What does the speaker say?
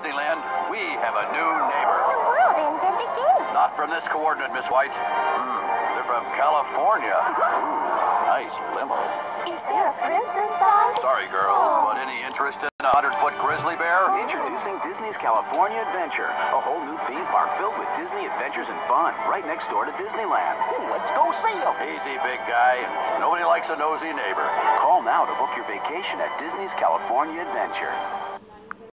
Disneyland, we have a new neighbor. The world ends in the gate. Not from this coordinate, Miss White. Mm, they're from California. Uh-huh. Ooh, nice limo. Is there a prince inside? Sorry, girls, oh. but any interest in a hundred-foot grizzly bear? Introducing Disney's California Adventure, a whole new theme park filled with Disney adventures and fun, right next door to Disneyland. Let's go see him. Easy, big guy. Nobody likes a nosy neighbor. Call now to book your vacation at Disney's California Adventure.